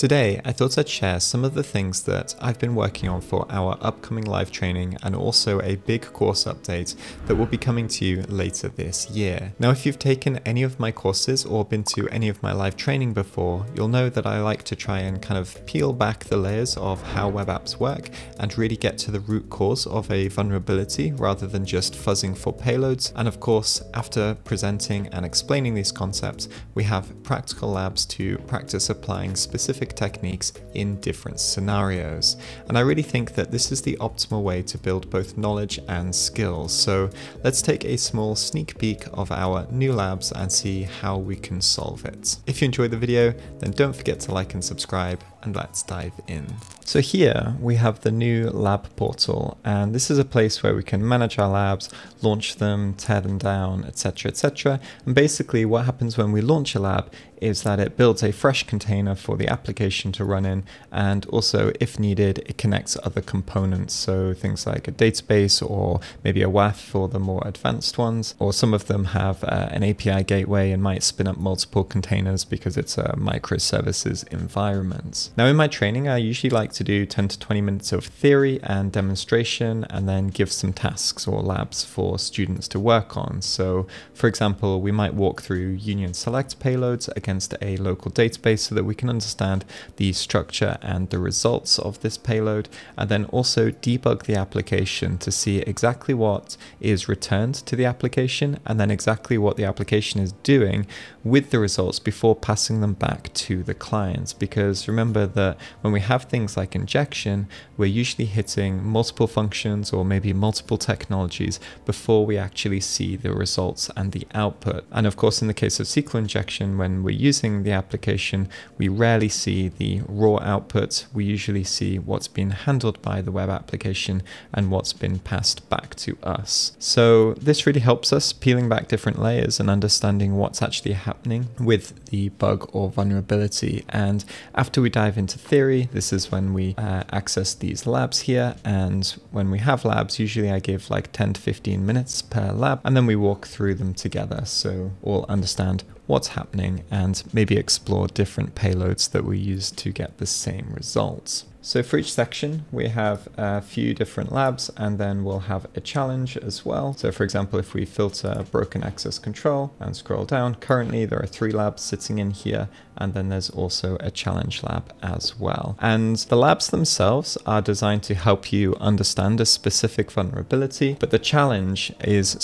Today, I thought I'd share some of the things that I've been working on for our upcoming live training and also a big course update that will be coming to you later this year. Now, if you've taken any of my courses or been to any of my live training before, you'll know that I like to try and kind of peel back the layers of how web apps work and really get to the root cause of a vulnerability rather than just fuzzing for payloads. And of course, after presenting and explaining these concepts, we have practical labs to practice applying specific techniques in different scenarios. And I really think that this is the optimal way to build both knowledge and skills. So let's take a small sneak peek of our new labs and see how we can solve it. If you enjoyed the video, then don't forget to like and subscribe and let's dive in. So here we have the new lab portal and this is a place where we can manage our labs, launch them, tear them down, etc etc. And basically what happens when we launch a lab is that it builds a fresh container for the application to run in and also if needed it connects other components so things like a database or maybe a WAF for the more advanced ones or some of them have uh, an API gateway and might spin up multiple containers because it's a microservices environment. Now in my training I usually like to do 10 to 20 minutes of theory and demonstration and then give some tasks or labs for students to work on. So for example we might walk through union select payloads against against a local database so that we can understand the structure and the results of this payload, and then also debug the application to see exactly what is returned to the application and then exactly what the application is doing with the results before passing them back to the client. Because remember that when we have things like injection, we're usually hitting multiple functions or maybe multiple technologies before we actually see the results and the output. And of course, in the case of SQL injection, when we're using the application, we rarely see the raw output. We usually see what's been handled by the web application and what's been passed back to us. So this really helps us peeling back different layers and understanding what's actually happening with the bug or vulnerability. And after we dive into theory, this is when we uh, access these labs here. And when we have labs, usually I give like 10 to 15 minutes per lab, and then we walk through them together. So we'll understand what's happening and maybe explore different payloads that we use to get the same results. So for each section, we have a few different labs and then we'll have a challenge as well. So for example, if we filter broken access control and scroll down, currently there are three labs sitting in here and then there's also a challenge lab as well. And the labs themselves are designed to help you understand a specific vulnerability, but the challenge is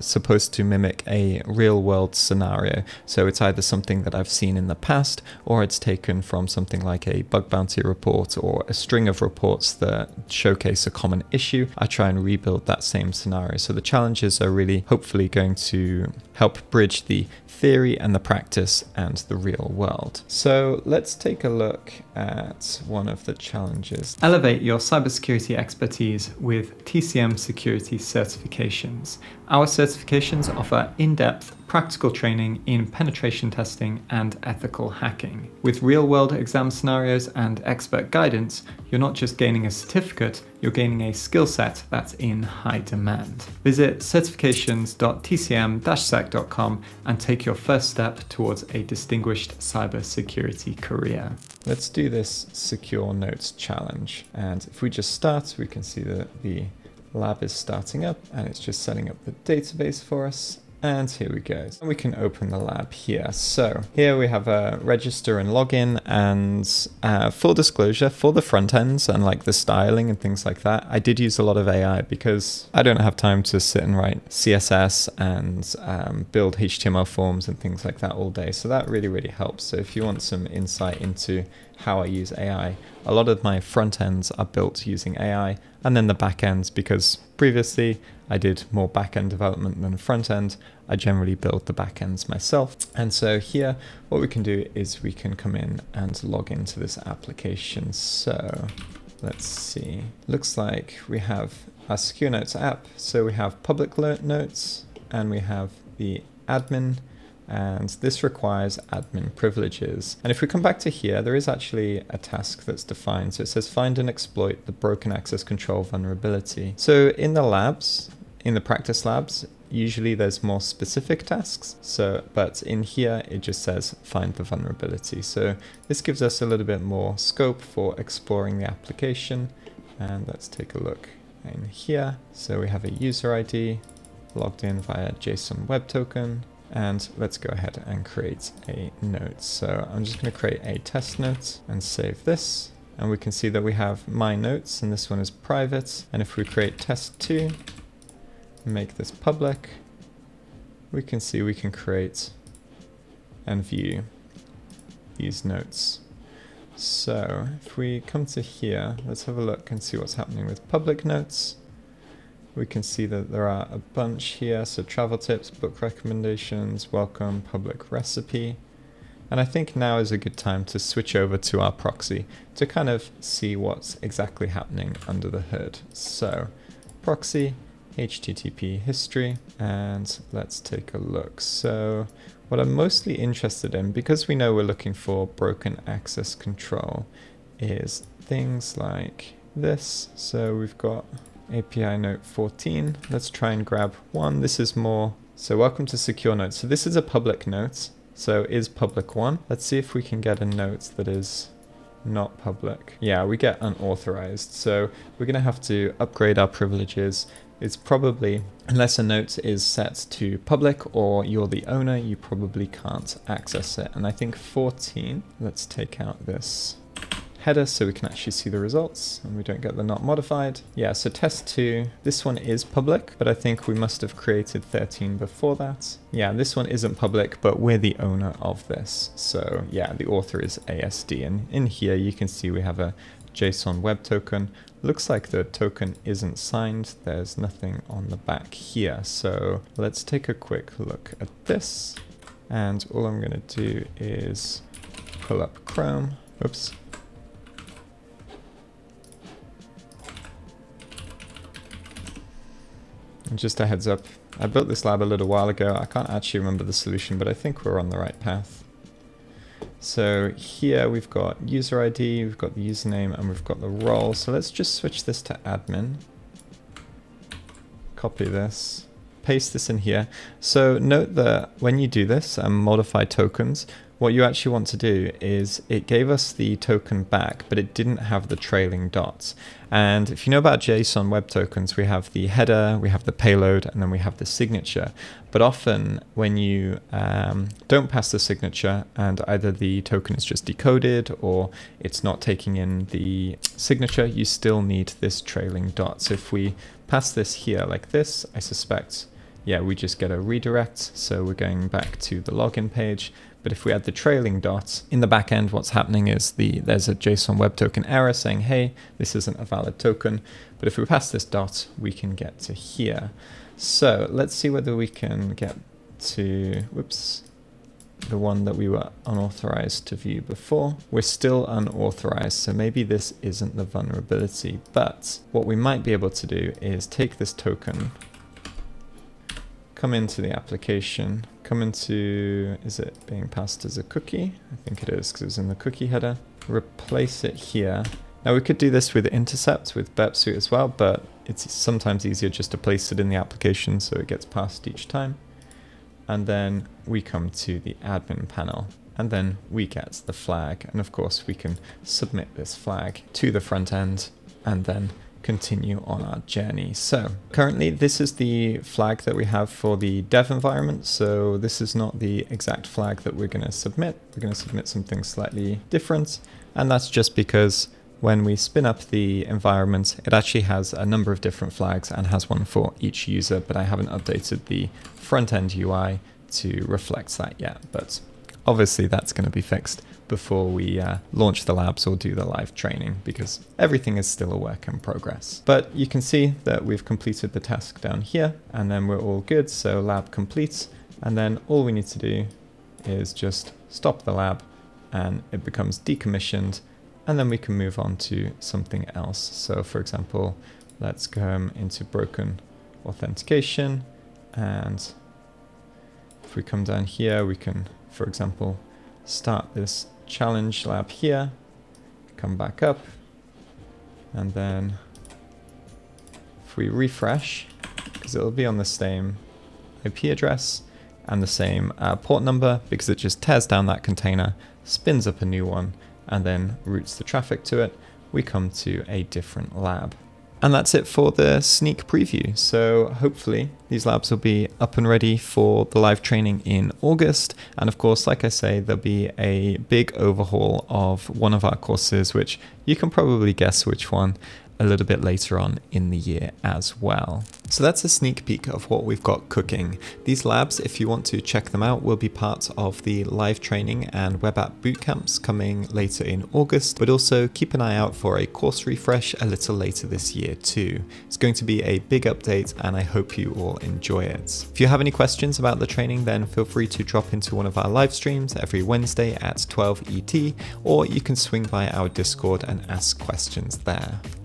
supposed to mimic a real world scenario. So it's either something that I've seen in the past or it's taken from something like a bug bounty report or a string of reports that showcase a common issue. I try and rebuild that same scenario. So the challenges are really hopefully going to help bridge the theory and the practice and the real world. So let's take a look at one of the challenges. Elevate your cybersecurity expertise with TCM security certifications. Our certifications offer in-depth practical training in penetration testing and ethical hacking. With real-world exam scenarios and expert guidance, you're not just gaining a certificate, you're gaining a skill set that's in high demand. Visit certifications.tcm-sec.com and take your first step towards a distinguished cybersecurity career. Let's do this secure notes challenge. And if we just start, we can see that the lab is starting up and it's just setting up the database for us. And here we go. And we can open the lab here. So here we have a register and login and uh, full disclosure for the front ends and like the styling and things like that. I did use a lot of AI because I don't have time to sit and write CSS and um, build HTML forms and things like that all day. So that really, really helps. So if you want some insight into how I use AI. A lot of my front ends are built using AI, and then the back ends, because previously I did more back end development than front end, I generally build the back ends myself. And so here, what we can do is we can come in and log into this application. So let's see, looks like we have our Secure Notes app. So we have public notes and we have the admin and this requires admin privileges. And if we come back to here, there is actually a task that's defined. So it says find and exploit the broken access control vulnerability. So in the labs, in the practice labs, usually there's more specific tasks. So, but in here it just says find the vulnerability. So this gives us a little bit more scope for exploring the application. And let's take a look in here. So we have a user ID logged in via JSON Web Token. And let's go ahead and create a note. So I'm just going to create a test note and save this. And we can see that we have my notes and this one is private. And if we create test2, make this public, we can see we can create and view these notes. So if we come to here, let's have a look and see what's happening with public notes. We can see that there are a bunch here. So travel tips, book recommendations, welcome, public recipe. And I think now is a good time to switch over to our proxy to kind of see what's exactly happening under the hood. So proxy, HTTP history, and let's take a look. So what I'm mostly interested in, because we know we're looking for broken access control, is things like this. So we've got API note 14. Let's try and grab one. This is more, so welcome to secure notes. So this is a public note. So is public one. Let's see if we can get a note that is not public. Yeah, we get unauthorized. So we're going to have to upgrade our privileges. It's probably, unless a note is set to public or you're the owner, you probably can't access it. And I think 14, let's take out this header so we can actually see the results and we don't get the not modified. Yeah, so test 2, this one is public, but I think we must have created 13 before that. Yeah, this one isn't public, but we're the owner of this. So yeah, the author is ASD. And in here you can see we have a JSON web token. Looks like the token isn't signed. There's nothing on the back here. So let's take a quick look at this. And all I'm going to do is pull up Chrome. Oops. Just a heads up, I built this lab a little while ago. I can't actually remember the solution, but I think we're on the right path. So here we've got user ID, we've got the username, and we've got the role. So let's just switch this to admin. Copy this, paste this in here. So note that when you do this and modify tokens, what you actually want to do is it gave us the token back, but it didn't have the trailing dots. And if you know about JSON web tokens, we have the header, we have the payload, and then we have the signature. But often when you um, don't pass the signature and either the token is just decoded or it's not taking in the signature, you still need this trailing dot. So if we pass this here like this, I suspect, yeah, we just get a redirect. So we're going back to the login page but if we add the trailing dots in the back end, what's happening is the there's a JSON web token error saying, hey, this isn't a valid token. But if we pass this dot, we can get to here. So let's see whether we can get to, whoops, the one that we were unauthorized to view before. We're still unauthorized, so maybe this isn't the vulnerability. But what we might be able to do is take this token, come into the application, come into, is it being passed as a cookie? I think it is because it's in the cookie header. Replace it here. Now we could do this with intercept with Burp Suite as well, but it's sometimes easier just to place it in the application so it gets passed each time. And then we come to the admin panel and then we get the flag. And of course we can submit this flag to the front end and then continue on our journey. So currently this is the flag that we have for the dev environment. So this is not the exact flag that we're going to submit. We're going to submit something slightly different. And that's just because when we spin up the environment, it actually has a number of different flags and has one for each user, but I haven't updated the front end UI to reflect that yet. But obviously that's going to be fixed before we uh, launch the labs or do the live training because everything is still a work in progress. But you can see that we've completed the task down here and then we're all good. So lab completes and then all we need to do is just stop the lab and it becomes decommissioned and then we can move on to something else. So for example, let's go into broken authentication and if we come down here, we can, for example, start this challenge lab here, come back up, and then if we refresh, because it'll be on the same IP address and the same uh, port number because it just tears down that container, spins up a new one, and then routes the traffic to it, we come to a different lab. And that's it for the sneak preview. So hopefully these labs will be up and ready for the live training in August. And of course, like I say, there'll be a big overhaul of one of our courses, which you can probably guess which one a little bit later on in the year as well. So that's a sneak peek of what we've got cooking. These labs, if you want to check them out, will be part of the live training and web app bootcamps coming later in August, but also keep an eye out for a course refresh a little later this year too. It's going to be a big update and I hope you all enjoy it. If you have any questions about the training, then feel free to drop into one of our live streams every Wednesday at 12 ET, or you can swing by our Discord and ask questions there.